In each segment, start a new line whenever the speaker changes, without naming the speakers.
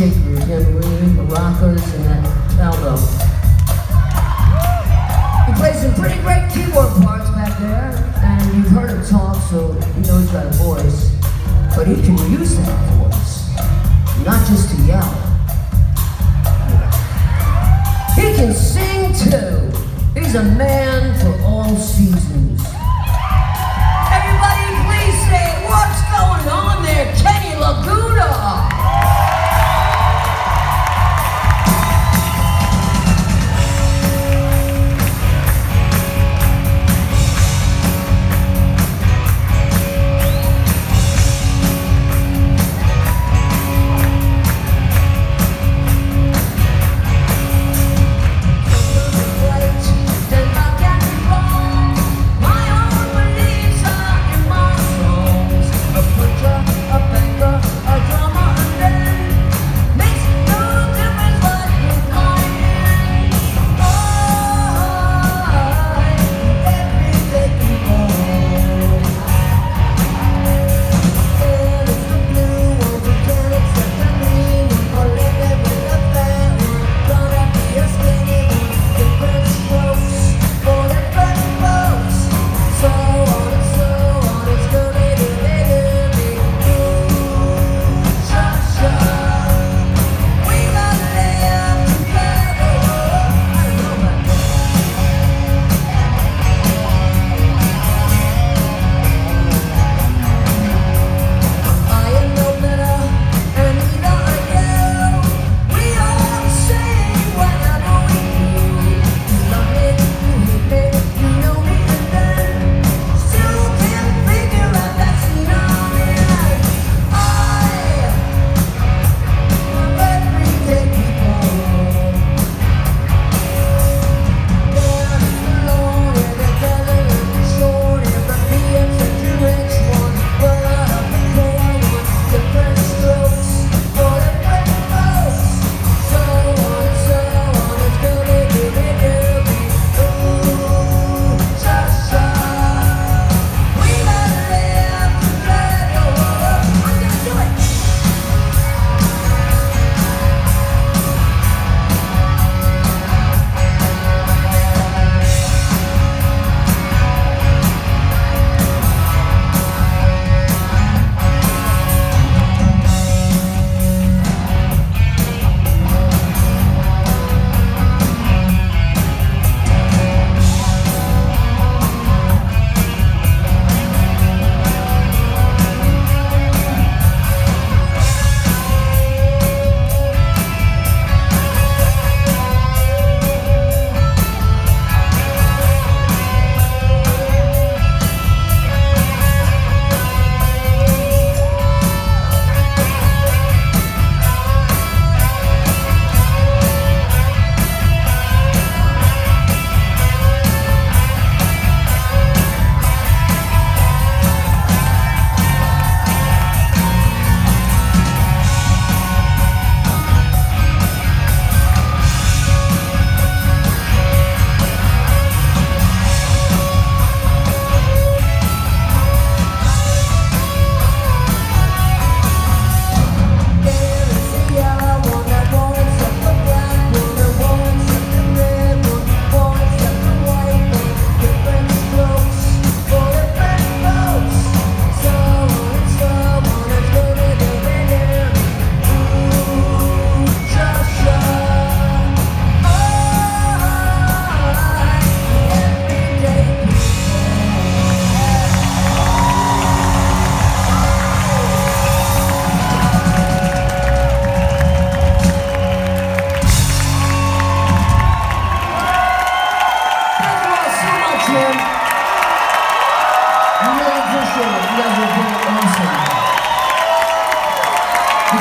good at singing that elbow. He plays some pretty great keyboard parts back there, and you've heard him talk, so he knows he's got a voice. But he can use that voice, not just to yell. He can sing too. He's a man for all seasons.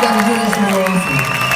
Obrigado, Júlia Smirnoff.